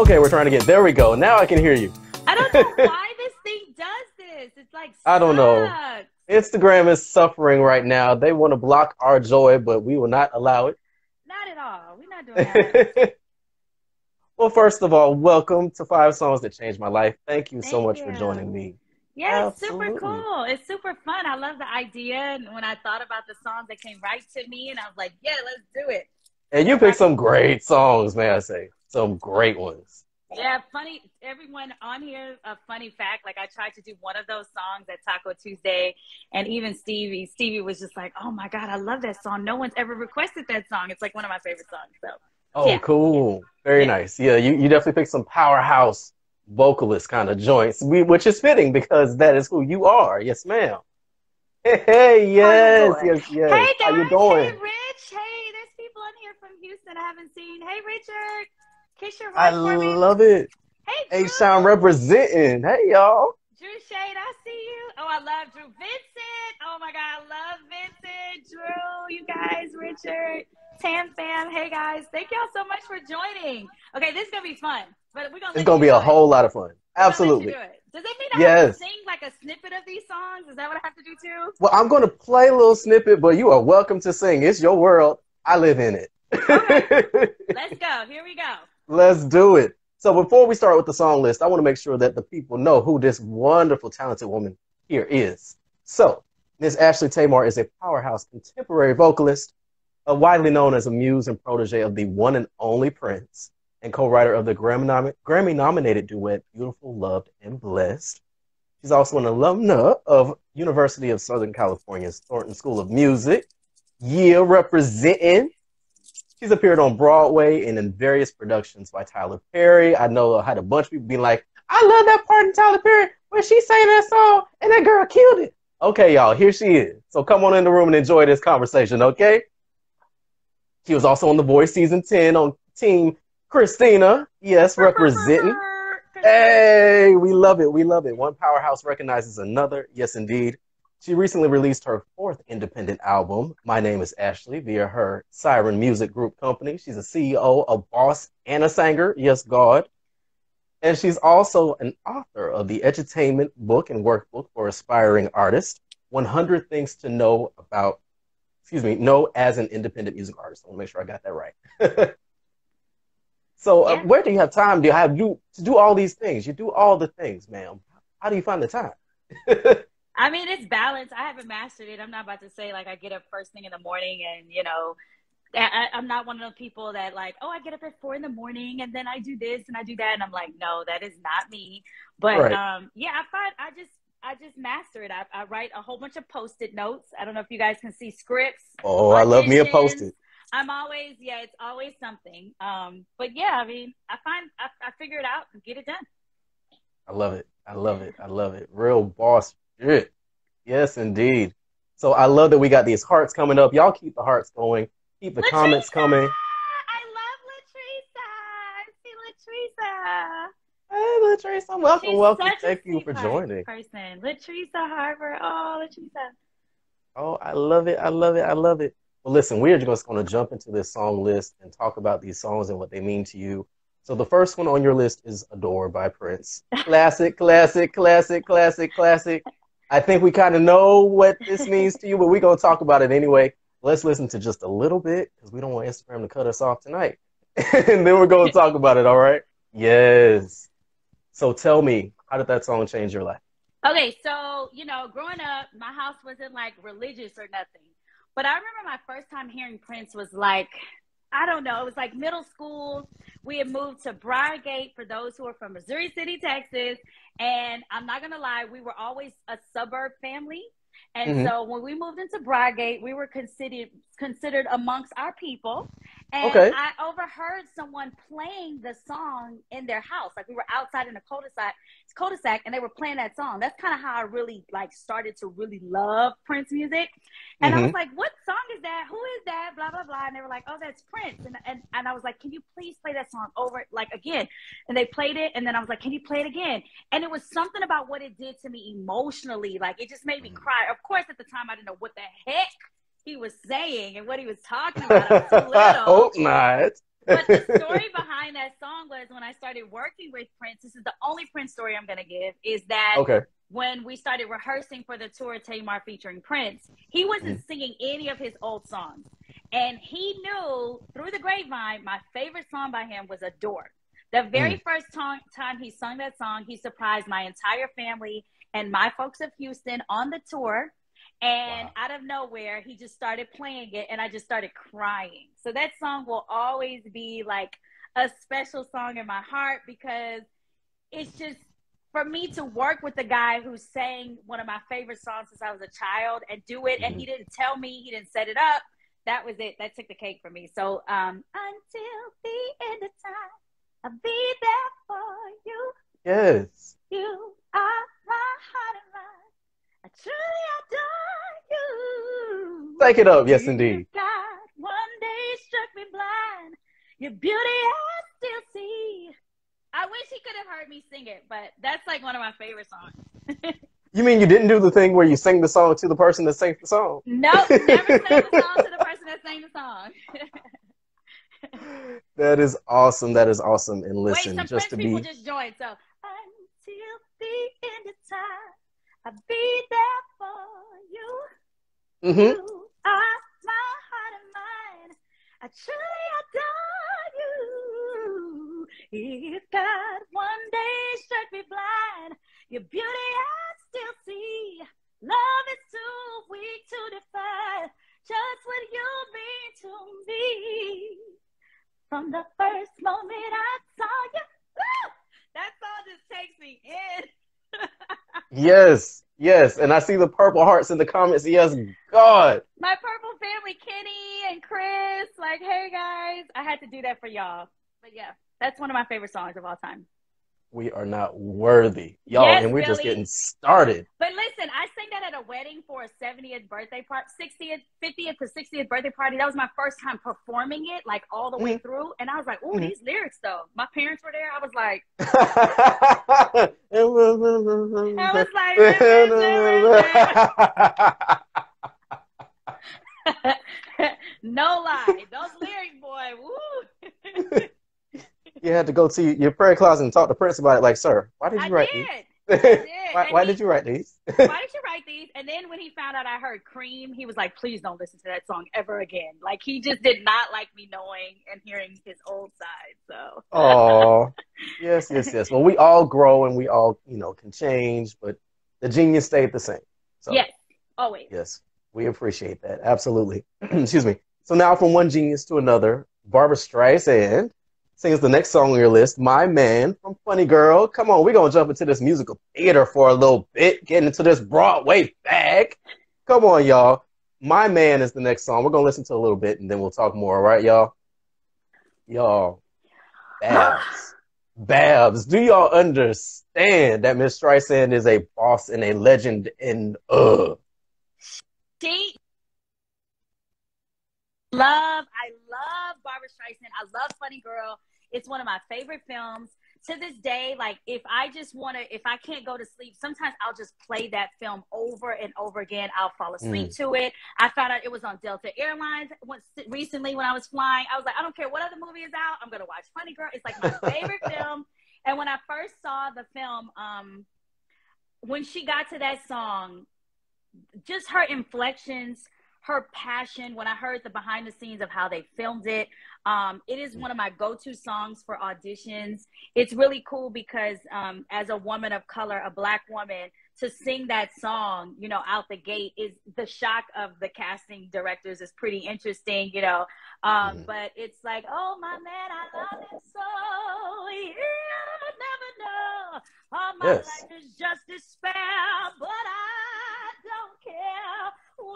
Okay, we're trying to get there. We go. Now I can hear you. I don't know why this thing does this. It's like I don't know. Instagram is suffering right now. They want to block our joy, but we will not allow it. Not at all. We're not doing that. well, first of all, welcome to Five Songs That Changed My Life. Thank you so Thank much for joining me. Yeah, it's super cool. It's super fun. I love the idea. And when I thought about the songs that came right to me, and I was like, yeah, let's do it. And you picked some great songs, may I say. Some great ones. Yeah, funny. Everyone on here, a funny fact. Like I tried to do one of those songs at Taco Tuesday, and even Stevie, Stevie was just like, "Oh my god, I love that song. No one's ever requested that song. It's like one of my favorite songs." So Oh, Yeah. cool. Very Yeah. nice. Yeah, you, you definitely picked some powerhouse vocalist kind of joints, we, which is fitting because that is who you are. Yes, ma'am. Hey, hey oh, yes, yes, yes. hey guys, How you doing? hey Rich, hey, there's people in here from Houston I haven't seen. Hey Richard, kiss your I wife for me. love it. Hey Drew, Sean representing. Hey, y'all. Drew Shade, I see you. Oh, I love Drew Vincent. Oh my God, I love Vincent, Drew, you guys, Richard, Tam Fam. Hey guys, thank y'all so much for joining. Okay, this is gonna be fun, but we're gonna. It's going to be a it. whole lot of fun. We're gonna let you Absolutely. do it. Does it mean I have Yes. to sing like a snippet of these songs? Is that what I have to do too? Well, I'm going to play a little snippet, but you are welcome to sing. It's your world. I live in it. Let's go. Here we go. Let's do it. So before we start with the song list, I want to make sure that the people know who this wonderful, talented woman here is. So, Ms. Ashley Tamar is a powerhouse contemporary vocalist, uh, widely known as a muse and protege of the one and only Prince, and co-writer of the Grammy- Grammy-nominated duet "Beautiful, Loved, and Blessed." She's also an alumna of University of Southern California's Thornton School of Music. Yeah, representing. She's appeared on Broadway and in various productions by Tyler Perry. I know I had a bunch of people being like, I love that part in Tyler Perry where she sang that song and that girl killed it. Okay, y'all, here she is. So come on in the room and enjoy this conversation, okay? She was also on The Voice season 10 on Team Christina. Yes, representing. Hey, we love it. We love it. One powerhouse recognizes another. Yes, indeed. She recently released her fourth independent album, My Name is Ashley, via her Siren Music Group company. She's a CEO, a boss, and a singer. Yes, God. And she's also an author of the edutainment book and workbook for aspiring artists 100 Things to Know About, excuse me, Know as an Independent Music Artist. I want to make sure I got that right. so, uh, where do you have time? Do you have do, to do all these things? You do all the things, ma'am. How do you find the time? I mean, it's balanced. I haven't mastered it. I'm not about to say like I get up first thing in the morning and you know, I, I- I'm not one of those people that like, oh, I get up at four in the morning and then I do this and I do that, and I'm like, no, that is not me. But Right. um, yeah, I find I just I just master it. I, I write a whole bunch of post-it notes. I don't know if you guys can see scripts. Oh, I love me a post-it. I'm always yeah, it's always something. Um, but yeah, I mean, I find I, I figure it out and get it done. I love it. I love it. I love it. Real boss shit. Yes, indeed. So I love that we got these hearts coming up. Y'all keep the hearts going. Keep the comments coming. I love Latrice. I see Latrice. Hey, Latrice, welcome, She's welcome. Thank you for sweetheart joining. Person, Latrice Harper. Oh, Latrice. Oh, I love it. I love it. I love it. Well, listen, we're just going to jump into this song list and talk about these songs and what they mean to you. So the first one on your list is Adore by Prince. Classic, classic, classic, classic, classic. I think we kind of know what this means to you, but we're going to talk about it anyway. Let's listen to just a little bit because we don't want Instagram to cut us off tonight. and then we're going to talk about it, all right? Yes. So tell me, how did that song change your life? Okay, so you know, growing up, my house wasn't like religious or nothing. But I remember my first time hearing Prince was like, I don't know, it was like middle school. We had moved to Briargate for those who are from Missouri City, Texas. And I'm not gonna lie, we were always a suburb family. And Mhm. so when we moved into Briargate, we were considered considered amongst our people. And Okay. I overheard someone playing the song in their house. Like we were outside in a cul-de-sac, It's cul-de-sac and they were playing that song. That's kind of how I really like started to really love Prince music. And I was mm-hmm. like, what song is that? Who is that? Blah, blah, blah. And they were like, oh, that's Prince. And, and, and I was like, can you please play that song over, like again? And they played it. And then I was like, can you play it again? And it was something about what it did to me emotionally. Like it just made me mm. cry. Of course, at the time, I didn't know what the heck he was saying and what he was talking about. I little. Hope not. but the story behind that song was when I started working with Prince. This is the only Prince story I'm going to give. Is that okay? When we started rehearsing for the tour Tamar featuring Prince, he wasn't Mm. singing any of his old songs, and he knew through the grapevine my favorite song by him was "Adore." The very Mm. first time, time he sung that song, he surprised my entire family and my folks of Houston on the tour. And Wow. out of nowhere, he just started playing it, and I just started crying. So that song will always be like a special song in my heart because it's just for me to work with the guy who sang one of my favorite songs since I was a child and do it, and he didn't tell me, he didn't set it up. That was it. That took the cake for me. So um, until the end of time, I'll be there for you. Yes. You are my heart and mind. I truly adore you. Take it up. Yes, indeed. God, one day struck me blind. Your beauty I still see. I wish he could have heard me sing it, but that's like one of my favorite songs. You mean you didn't do the thing where you sing the song to the person that sings the song? Nope, never sang the song to the person that sang the song. That is awesome. That is awesome. And Wait, listen, some just French to people be just joined. So until the end of time, I'll be there for you. Mhm. You are my heart and mind. I truly adore you. If God one day struck me blind, your beauty I still see. Love is too weak to defy. Just what you mean to me. From the first moment I saw you. Woo! That song just takes me in. Yes. Yes. And I see the purple hearts in the comments. Yes, God. My purple family, Kenny and Chris, like, hey guys, I had to do that for y'all. But yeah, that's one of my favorite songs of all time. We are not worthy. Y'all, Yes, and we're just getting started. But listen, I sang that at a wedding for a 70th birthday party, 60th, 50th to 60th birthday party. That was my first time performing it, like all the way Mhm. through. And I was like, oh, Mhm. these lyrics though. My parents were there. I was like, I was like, no lie. Those lyrics, boy, woo. You had to go to your prayer closet and talk to Prince about it. Like, sir, why did I you write did. these? I did. why why he- did you write these? why did you write these? And then when he found out I heard Cream, he was like, please don't listen to that song ever again. Like he just did not like me knowing and hearing his old side. So Oh, yes, yes, yes. Well, we all grow and we all, you know, can change, but the genius stayed the same. So, yes, always. yes, we appreciate that. Absolutely. Excuse me. So now from one genius to another, Barbra Streisand sings the next song on your list, My Man from Funny Girl. Come on, we're going to jump into this musical theater for a little bit, get into this Broadway bag. Come on, y'all. My Man is the next song. We're going to listen to a little bit and then we'll talk more, all right, y'all? Y'all, Babs. Babs, do y'all understand that Miss Streisand is a boss and a legend and uh She love, I love Barbra Streisand. I love Funny Girl. It's one of my favorite films. To this day, like if I just want to, if I can't go to sleep, sometimes I'll just play that film over and over again. I'll fall asleep to it. I found out it was on Delta Airlines once recently when I was flying. I was like, I don't care what other movie is out. I'm gonna watch Funny Girl. It's like my favorite film. And when I first saw the film, um, when she got to that song, just her inflections, her passion. When I heard the behind the scenes of how they filmed it, um, it is one of my go-to songs for auditions. It's really cool because um, as a woman of color, a black woman, to sing that song, you know, out the gate is the shock of the casting directors is pretty interesting, you know. Um, Mhm. But it's like, oh my man, I love him so. You'll never know. All my Yes. life is just despair, but I.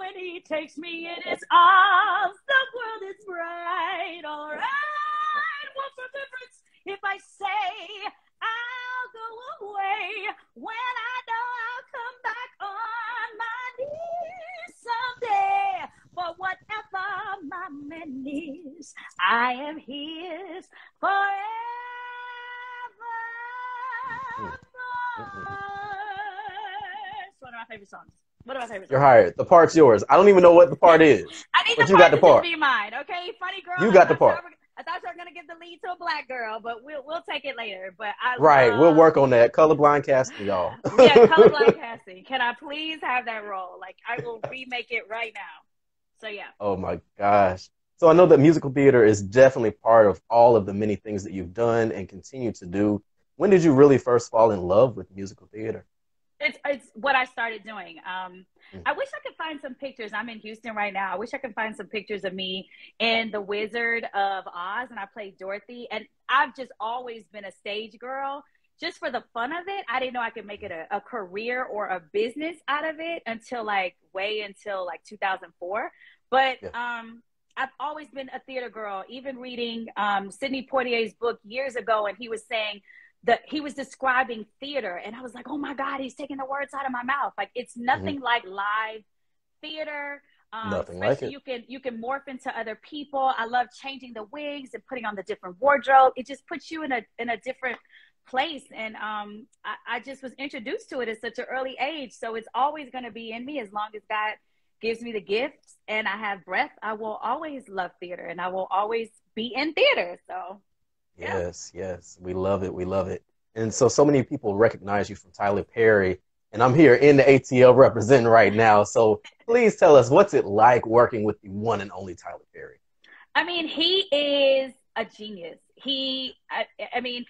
When he takes me in his arms, the world is bright. All right, what's the difference if I say I'll go away when I know I'll come back on my knees someday? For whatever my man is, I am his forever. Hmm. It's one of my favorite songs. Of my favorite You're hired. The part's yours. I don't even know what the part is. I need But the you part got the part. be mine, okay? Funny girl. You got the part. I thought you were gonna give the lead to a black girl, but we'll we'll take it later. But I right, love, we'll work on that colorblind casting, y'all. yeah, colorblind casting. Can I please have that role? Like I will remake it right now. So yeah. Oh my gosh. So I know that musical theater is definitely part of all of the many things that you've done and continue to do. When did you really first fall in love with musical theater? It's it's what I started doing. Um, mm. I wish I could find some pictures. I'm in Houston right now. I wish I could find some pictures of me in The Wizard of Oz, and I played Dorothy. And I've just always been a stage girl, just for the fun of it. I didn't know I could make it a, a career or a business out of it until like way until like 2004. But yeah. um, I've always been a theater girl. Even reading um, Sidney Poitier's book years ago, and he was saying that he was describing theater and i was like oh my god he's taking the words out of my mouth like it's mm-hmm. nothing mm-hmm. like live theater um, nothing like it. you can you can morph into other people i love changing the wigs and putting on the different wardrobe it just puts you in a in a different place and um I, I just was introduced to it at such an early age so it's always going to be in me as long as god gives me the gifts and i have breath i will always love theater and i will always be in theater so Yes, yes. We love it. We love it. And so, so many people recognize you from Tyler Perry. And I'm here in the ATL representing right now. So please tell us what's it like working with the one and only Tyler Perry? I mean, he is a genius. He, I, I mean,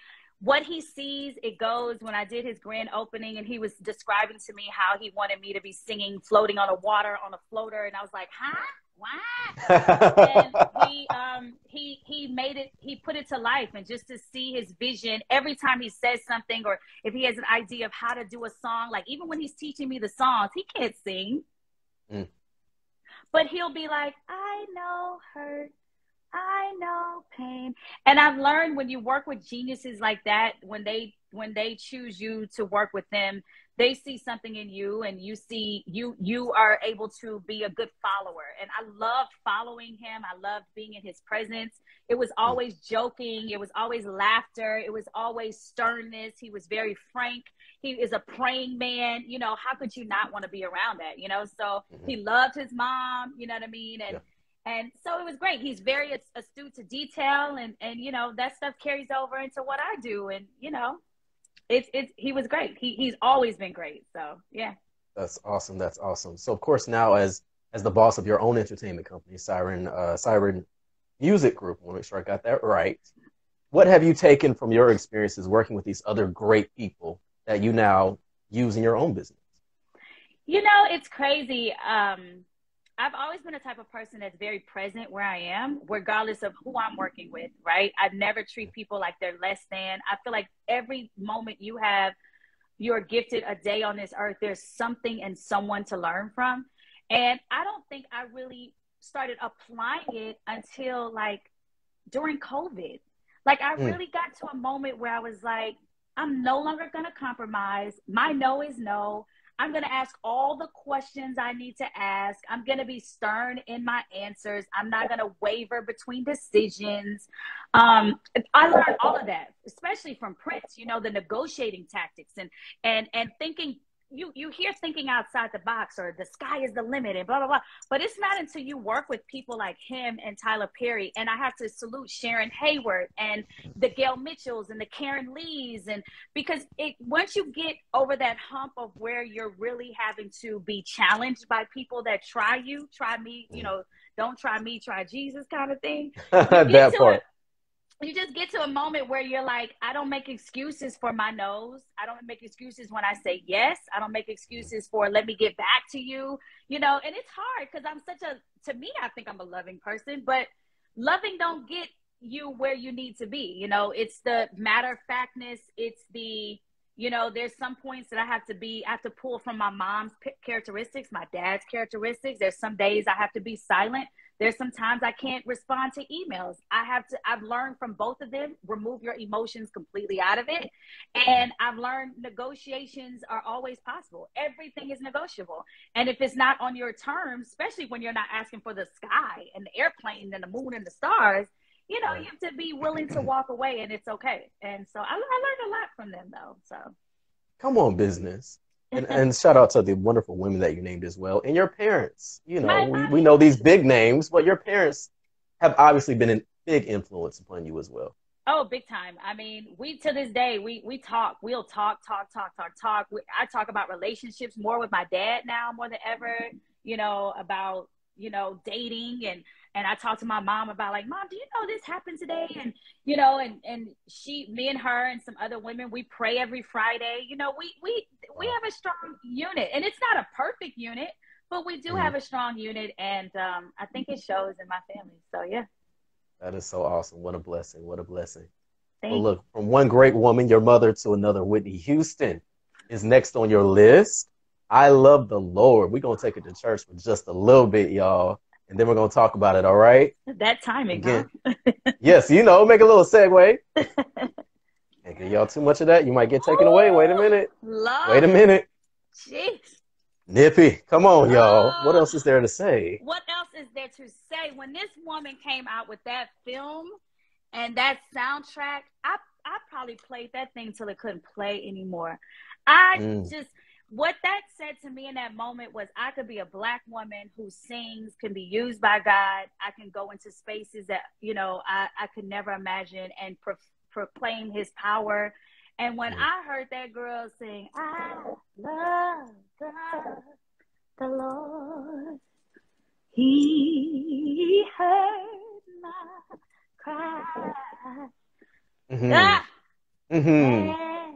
what he sees, it goes. When I did his grand opening, and he was describing to me how he wanted me to be singing "Floating on a Water" on a floater, and I was like, "Huh? What?" and he, um, he, he made it. He put it to life, and just to see his vision every time he says something, or if he has an idea of how to do a song, like even when he's teaching me the songs, he can't sing, mm. but he'll be like, "I know her." I know pain. And I've learned when you work with geniuses like that, when they when they choose you to work with them, they see something in you and you see you you are able to be a good follower. And i loved following him. I loved being in his presence. It was always joking. It was always laughter. It was always sternness. He was very frank. He is a praying man. You know how could you not want to be around that you know? So mm-hmm. he loved his mom you know what i mean? And yeah and so it was great. He's very astute to detail, and and you know that stuff carries over into what I do, and you know, it's it's he was great. He he's always been great. So yeah. That's awesome. That's awesome. So of course now as as the boss of your own entertainment company, Siren uh, Siren Music Group, I want to make sure I got that right. What have you taken from your experiences working with these other great people that you now use in your own business? You know, it's crazy. Um, I've always been a type of person that's very present where I am, regardless of who I'm working with, right? I never treat people like they're less than. I feel like every moment you have, you're gifted a day on this earth, there's something and someone to learn from. And I don't think I really started applying it until like during COVID. Like I mm. really got to a moment where I was like, I'm no longer going to compromise. My no is no. I'm going to ask all the questions I need to ask. I'm going to be stern in my answers. I'm not going to waver between decisions. Um, I learned all of that, especially from Prince. You know, the negotiating tactics and and and thinking you you hear thinking outside the box or the sky is the limit and blah blah blah. But it's not until you work with people like him and tyler perry and i have to salute sharon hayward and the gail mitchells and the karen lees and because it once you get over that hump of where you're really having to be challenged by people that try you try me you mm. know don't try me try jesus kind of thing that part you just get to a moment where you're like, I don't make excuses for my nose. I don't make excuses when I say yes. I don't make excuses for let me get back to you. You know, and it's hard because I'm such a to me, I think I'm a loving person, but loving don't get you where you need to be. You know, it's the matter of factness, it's the you know, there's some points that I have to be, I have to pull from my mom's characteristics, my dad's characteristics. There's some days I have to be silent there's sometimes I can't respond to emails. I have to, I've learned from both of them, remove your emotions completely out of it. And I've learned negotiations are always possible. Everything is negotiable. And if it's not on your terms, especially when you're not asking for the sky and the airplane and the moon and the stars, you know, you have to be willing to walk away and it's okay. And so I, I learned a lot from them though. So come on, business and, and shout out to the wonderful women that you named as well, and your parents. You know, we, we know these big names, but your parents have obviously been a big influence upon you as well. Oh, big time. I mean, we to this day we we talk. We'll talk, talk, talk, talk, talk. We, I talk about relationships more with my dad now more than ever. You know about you know dating and and I talked to my mom about like, mom, do you know this happened today? And you know, and and she, me and her and some other women, we pray every Friday. You know, we we we have a strong unit, and it's not a perfect unit, but we do mm-hmm. have a strong unit, and um, I think it shows in my family. So yeah. That is so awesome. What a blessing. What a blessing. well, look, from one great woman, your mother, to another, Whitney Houston is next on your list. I love the Lord. We're going to take it to church for just a little bit, y'all. And then we're going to talk about it, all right? That timing, Again, huh? yes, you know, make a little segue. Give y'all too much of that. You might get taken Ooh, away. Wait a minute. Love Wait a minute. Jeez. Nippy, come on, y'all. what else is there to say? What else is there to say? When this woman came out with that film and that soundtrack, I I probably played that thing till it couldn't play anymore. I mm. just what that said to me in that moment was I could be a black woman who sings, can be used by God. I can go into spaces that you know I, I could never imagine and pro- proclaim His power and when I heard that girl sing, I love God, the Lord, He heard my cry. Mm-hmm. Ah! Mm-hmm.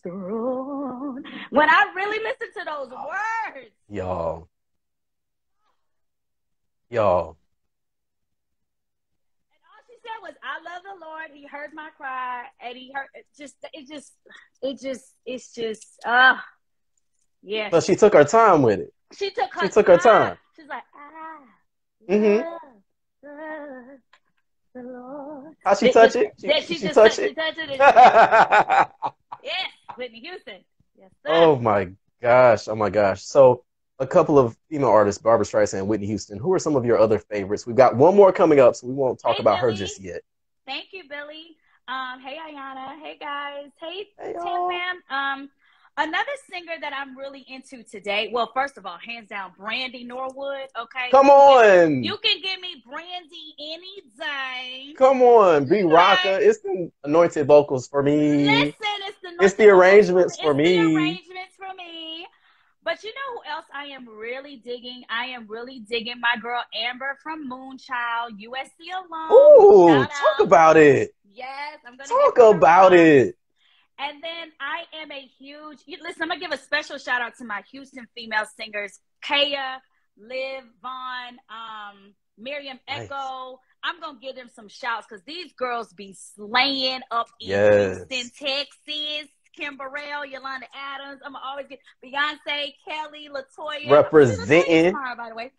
When I really listen to those words, y'all, y'all. And all she said was, "I love the Lord. He heard my cry, and He heard it just, it just, it just, it's just, ah, uh, yeah." But she took her time with it. She took her. She took her time. She's like, ah. Mm-hmm. The Lord. How she touch it? She, she, she, she touch it. She touch it. yes, Whitney Houston. Yes, sir. Oh my gosh! Oh my gosh! So a couple of female artists, Barbra Streisand, Whitney Houston. Who are some of your other favorites? We've got one more coming up, so we won't talk hey, about Billy. her just yet. Thank you, Billy. Um, hey, Ayana. Hey, guys. Hey, hey Tim Fam. Um, Another singer that I'm really into today, well, first of all, hands down, Brandy Norwood. Okay, come on. You can give me Brandy anytime. Come on, B. Rocka. It's the anointed vocals for me. Listen, it's the it's the arrangements for it's me. The arrangements for me. But you know who else I am really digging? I am really digging my girl Amber from Moonchild, USC alone. Ooh, talk out. about it. Yes, I'm gonna talk about it. And then I am a huge, listen, I'm going to give a special shout out to my Houston female singers, Kaya, Liv, Vaughn, um, Miriam nice. Echo. I'm going to give them some shouts because these girls be slaying up in yes. Houston, Texas. Kim Burrell, Yolanda Adams. I'm gonna always get Beyonce, Kelly, Latoya. Representing. Tomorrow, by the way.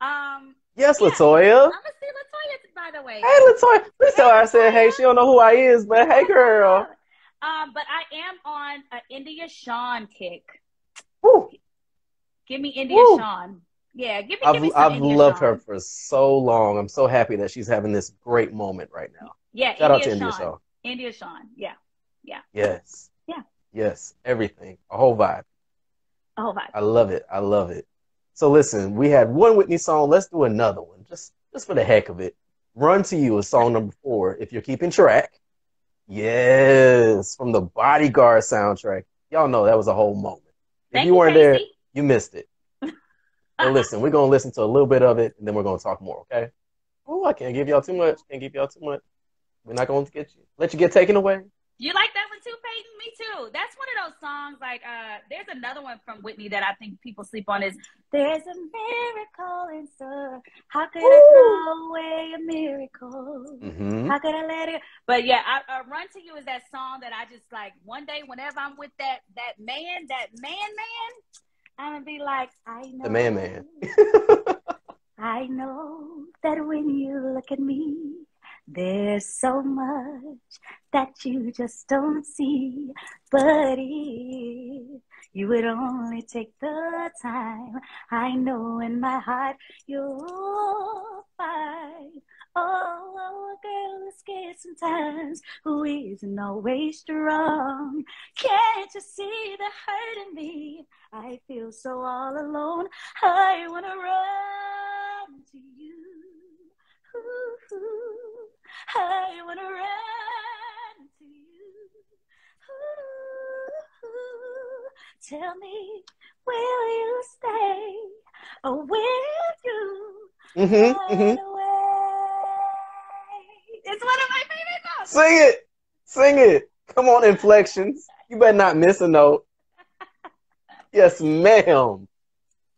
Um, yes, yeah, Latoya. I'm gonna see Latoya, by the way. Hey, Latoya. Tell her I said, hey, she don't know who I is, but hey, girl. Um, but I am on an India Shawn kick. Woo. Give me India Woo. Shawn. Yeah, give me. I've, give me I've India loved her for so long. I'm so happy that she's having this great moment right now. Yeah, shout India out to India Shawn. Shawn. India Shawn. Yeah, yeah. Yes. Yeah. Yes. Everything. A whole vibe. A whole vibe. I love it. I love it. So listen, we had one Whitney song. Let's do another one, just just for the heck of it. Run to You is song number four. If you're keeping track. Yes, from the Bodyguard soundtrack. Y'all know that was a whole moment. If Thank you weren't you, there, you missed it. but listen, we're gonna listen to a little bit of it, and then we're gonna talk more. Okay? Oh, I can't give y'all too much. Can't give y'all too much. We're not gonna get you. Let you get taken away. You like that one too, Peyton? Me too. That's one of those songs. Like, uh, there's another one from Whitney that I think people sleep on. Is there's a miracle in store? How could Ooh. I throw away a miracle? Mm-hmm. How could I let it? But yeah, I, I, Run to You is that song that I just like. One day, whenever I'm with that that man, that man, man, I'm gonna be like, I know the man, man. I know that when you look at me There's so much that you just don't see, but if you would only take the time, I know in my heart you'll find. Oh, a girl is scared sometimes, who isn't always strong. Can't you see the hurt in me? I feel so all alone. I wanna run to you. Ooh. Wanna run to you. Ooh, tell me, will you stay or will you Mm-hmm, run mm-hmm. away? It's one of my favorite songs. Sing it. Sing it. Come on, inflections. You better not miss a note. Yes, ma'am.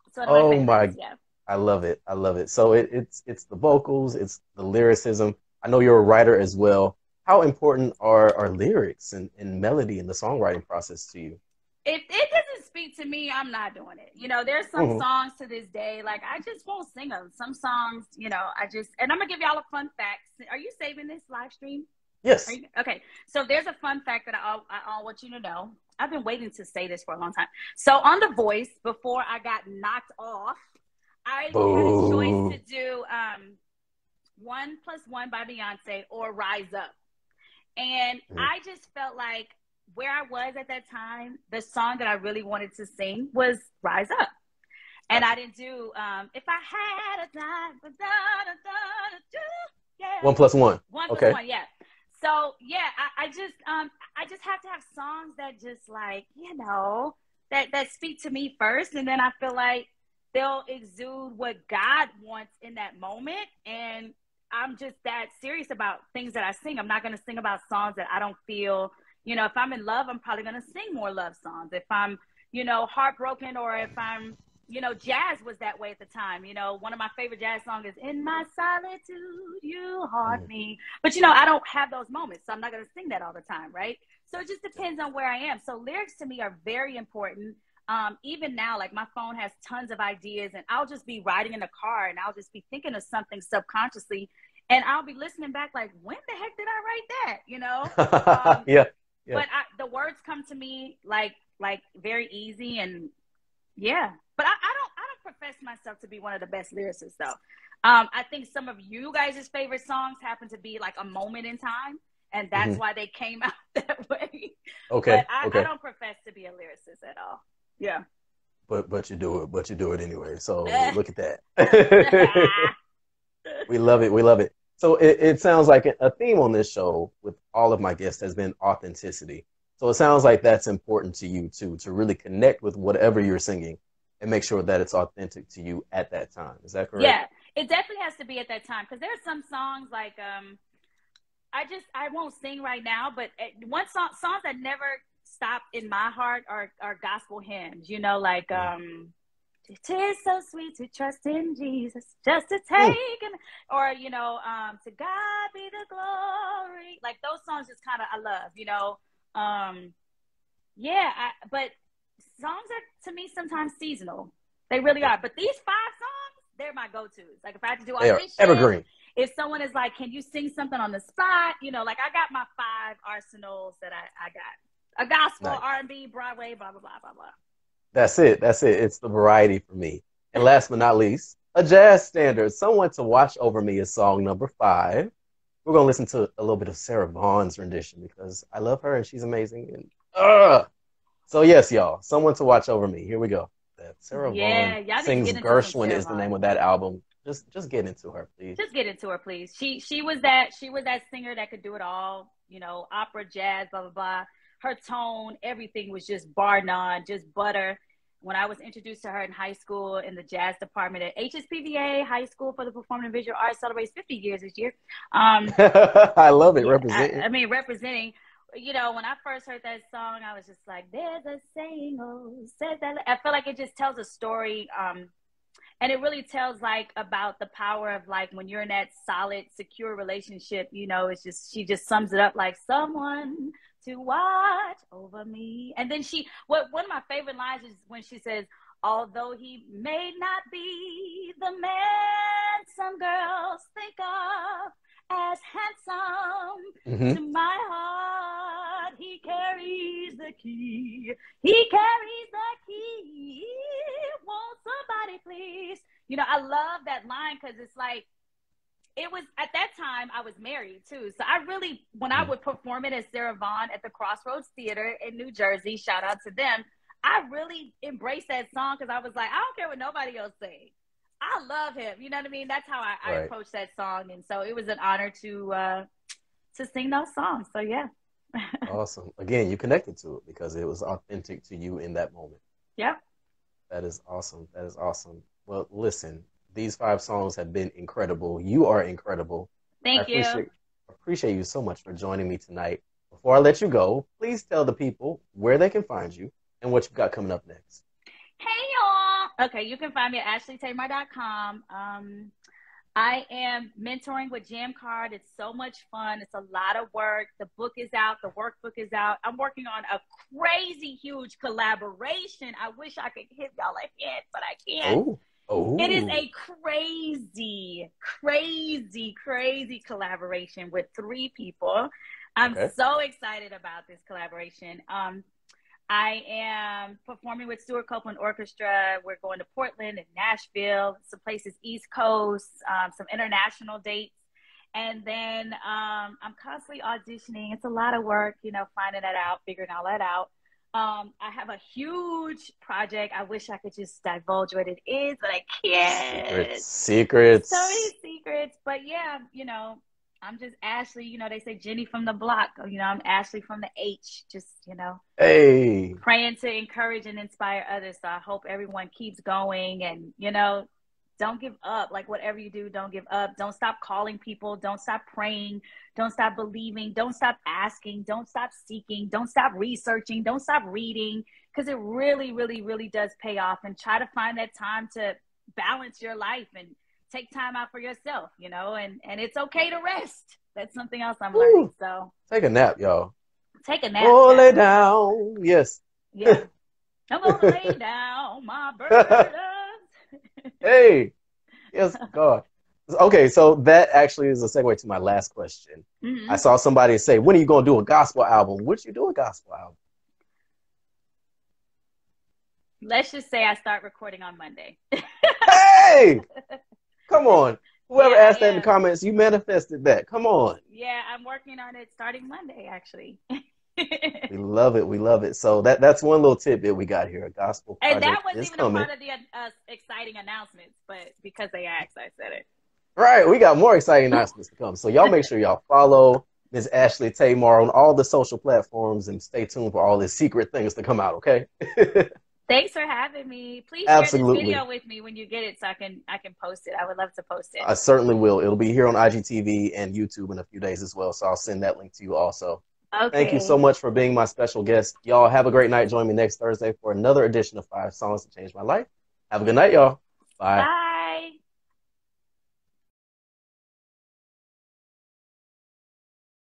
It's my Oh my- yeah. I love it. I love it. So it, it's it's the vocals, it's the lyricism. I know you're a writer as well. How important are, are lyrics and, and melody in the songwriting process to you? if it doesn't speak to me, I'm not doing it. You know, there's some Mhm. songs to this day, like I just won't sing them. Some songs, you know, I just, and I'm gonna give y'all a fun fact. Are you saving this live stream? Yes. You, okay. So there's a fun fact that I, I, I want you to know. I've been waiting to say this for a long time. So on The Voice, before I got knocked off, I had a choice to do um, One Plus One by Beyonce or Rise Up. And Mhm. I just felt like where I was at that time, the song that I really wanted to sing was Rise Up. And I didn't do um, If I Had a Dime, da, da, da, da, da, yeah. One plus one. One plus Okay. one, yeah. So yeah, I, I just um I just have to have songs that just like, you know, that that speak to me first and then I feel like they'll exude what God wants in that moment and I'm just that serious about things that I sing. I'm not gonna sing about songs that I don't feel, you know, if I'm in love, I'm probably gonna sing more love songs. If I'm, you know, heartbroken or if I'm you know, jazz was that way at the time. You know, one of my favorite jazz songs is "In My Solitude, You Haunt Mhm. Me." But you know, I don't have those moments, so I'm not going to sing that all the time, right? So it just depends on where I am. So lyrics to me are very important. Um, even now, like my phone has tons of ideas, and I'll just be riding in the car, and I'll just be thinking of something subconsciously, and I'll be listening back, like, when the heck did I write that? You know. Um, yeah. Yeah. But I, the words come to me like like very easy and yeah. But I, I don't I don't profess myself to be one of the best lyricists though. Um, I think some of you guys' favorite songs happen to be like a moment in time, and that's Mhm. why they came out that way. Okay. But I, okay. I don't profess to be a lyricist at all. Yeah. But but you do it. But you do it anyway. So Eh. look at that. we love it. We love it. So it, it sounds like a- theme on this show with all of my guests has been authenticity. So it sounds like that's important to you too, to really connect with whatever you're singing and make sure that it's authentic to you at that time. Is that correct? Yeah, it definitely has to be at that time because there are some songs like um, I just I won't sing right now, but uh, one song songs that never stop in my heart are are gospel hymns. You know, like um, it is so sweet to trust in Jesus, just to take him, or you know, um, to God be the glory. Like those songs, just kind of I love. You know, um, yeah, I, but songs are to me sometimes seasonal. They really are. But these five songs, they're my go-tos. Like if I had to do audition, evergreen. if someone is like, "Can you sing something on the spot?" You know, like I got my five arsenals that I, I got: a gospel, Nice. R and B, Broadway, blah blah blah blah blah. That's it. That's it. It's the variety for me. And last but not least, a jazz standard. Someone to watch over me is song number five. We're gonna listen to a little bit of Sarah Vaughan's rendition because I love her and she's amazing. And uh, so yes, y'all, someone to watch over me. Here we go. That Sarah Yeah, Vaughan y'all need to sings get into some Gershwin is the name of that album. Just just get into her, please. Just get into her, please. She she was that she was that singer that could do it all. You know, opera, jazz, blah blah blah. Her tone, everything was just bar none, just butter. When I was introduced to her in high school in the jazz department at HSPVA High School for the Performing and Visual Arts celebrates 50 years this year. Um, I love it. Representing. I, I mean, representing. You know, when I first heard that song, I was just like, "There's a saying, oh, says that." I feel like it just tells a story, um, and it really tells like about the power of like when you're in that solid, secure relationship. You know, it's just she just sums it up like someone to watch over me, and then she. What one of my favorite lines is when she says, "Although he may not be the man some girls think of." as Mm-hmm. To my heart, he carries the key. He carries the key. Won't somebody please? You know, I love that line because it's like, it was at that time I was married too. So I really, when I mm. would perform it as Sarah Vaughan at the Crossroads Theater in New Jersey, shout out to them. I really embraced that song because I was like, I don't care what nobody else say. I love him. You know what I mean? That's how I, right. I approached that song, and so it was an honor to uh, to sing those songs. So yeah. awesome. Again, you connected to it because it was authentic to you in that moment. Yeah. That is awesome. That is awesome. Well, listen, these five songs have been incredible. You are incredible. Thank I appreciate, you. Appreciate you so much for joining me tonight. Before I let you go, please tell the people where they can find you and what you've got coming up next. Hey, y'all. Okay, you can find me at ashleytamar.com. Um, I am mentoring with Jam Card. It's so much fun. It's a lot of work. The book is out. The workbook is out. I'm working on a crazy huge collaboration. I wish I could hit y'all a hint, but I can't. Oh. Oh. It is a crazy, crazy, crazy collaboration with three people. I'm okay. so excited about this collaboration. Um, I am performing with Stewart Copeland Orchestra. We're going to Portland and Nashville, some places East Coast, um, some international dates. And then um, I'm constantly auditioning. It's a lot of work, you know, finding that out, figuring all that out. Um, I have a huge project. I wish I could just divulge what it is, but I can't. Secrets. Secrets. So many secrets. But yeah, you know, I'm just Ashley. You know, they say Jenny from the block. You know, I'm Ashley from the H. Just you know, hey, praying to encourage and inspire others. So I hope everyone keeps going, and you know, don't give up. Like whatever you do, don't give up. Don't stop calling people. Don't stop praying. Don't stop believing. Don't stop asking. Don't stop seeking. Don't stop researching. Don't stop reading because it really, really, really does pay off. And try to find that time to balance your life and take time out for yourself, you know, and and it's okay to rest. That's something else I'm Ooh. learning. So take a nap, y'all. Take a nap. Oh, lay down. Yes. Yeah. I'm gonna lay down my burdens. Hey. Yes, God. Okay, so that actually is a segue to my last question. Mm-hmm. I saw somebody say, "When are you going to do a gospel album?" Would you do a gospel album? Let's just say I start recording on Monday. hey, Come on. Whoever yeah, asked yeah. that in the comments, you manifested that. Come on. Yeah, I'm working on it starting Monday, actually. we love it. We love it. So that that's one little tidbit we got here. A gospel project And that wasn't even coming. a part of the uh, exciting announcements, but because they asked, I said it. Right. We got more exciting announcements to come. So y'all make sure y'all follow Ms. Ashley Tamar on all the social platforms and stay tuned for all the secret things to come out, okay? Thanks for having me. Please Absolutely. share this video with me when you get it so I can I can post it. I would love to post it. I certainly will. It'll be here on IGTV and YouTube in a few days as well. So I'll send that link to you also. Okay. Thank you so much for being my special guest. Y'all have a great night. Join me next Thursday for another edition of Five Songs to Change My Life. Have a good night, y'all. Bye. Bye.